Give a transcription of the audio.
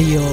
Ayo.